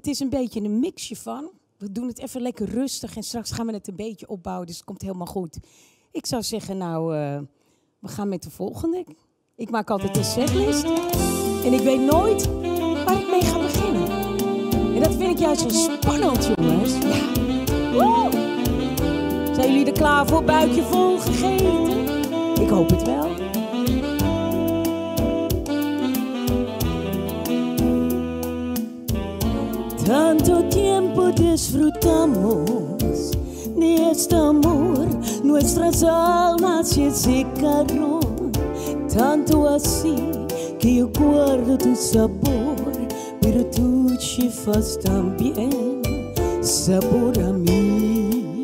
Het is een beetje een mixje van. We doen het even lekker rustig en straks gaan we het een beetje opbouwen. Dus het komt helemaal goed. Ik zou zeggen, nou, uh, we gaan met de volgende. Ik maak altijd een setlist. En ik weet nooit waar ik mee ga beginnen. En dat vind ik juist zo spannend, jongens. Ja. Zijn jullie er klaar voor? Buikje vol gegeten? Ik hoop het wel. Tanto tiempo disfrutamos de este amor, nuestras almas se secaron, tanto así que yo guardo tu sabor, pero tú chifas también sabor a mí.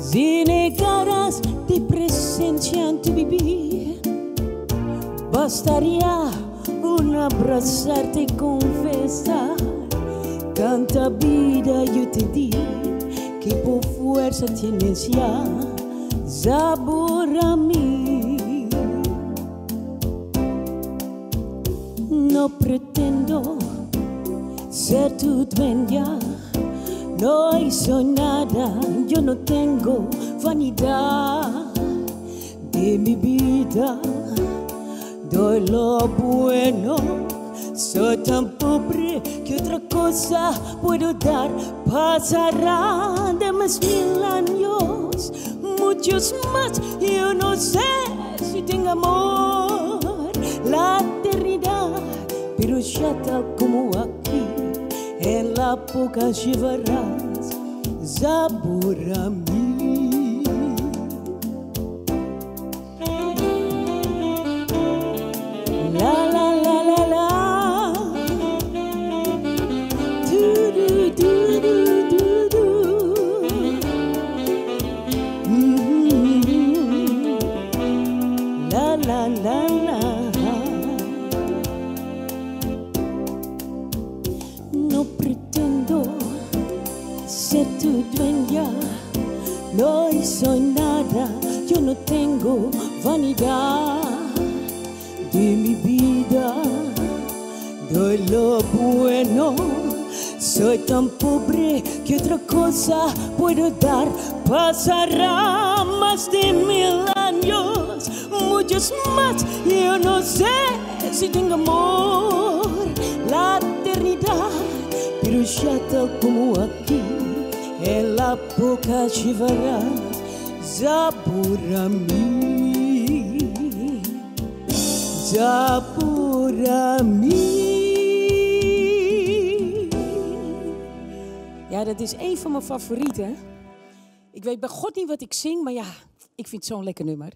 Si negaras de presencia en tu vivir, bastaría un abrazarte y Tanta vida yo te di que por fuerza tienes ya sabor a mí. No pretendo ser tu dueña, no hizo nada, yo no tengo vanidad de mi vida doy lo bueno. Sou tão pobre que outra coisa puedo dar. Passará de mais mil anos, muitos mais. Eu não sei se tenho amor. La eternidade. Mas já tal como aqui, ela pouca llevarás. Zabura La la. No pretendo ser tu dueña, no soy nada, yo no tengo vanidad de mi vida. Doy lo bueno, soy tan pobre que otra cosa puedo dar. Pasará más de mil años, muchos más. Yo no sé si tengo amor, la eternidad, pero ya tal como aquí, en la boca llevarás sabor a mí. Sabor a mí. Ja, dat is een van mijn favorieten. Ik weet bij God niet wat ik zing, maar ja, ik vind het zo'n lekker nummer.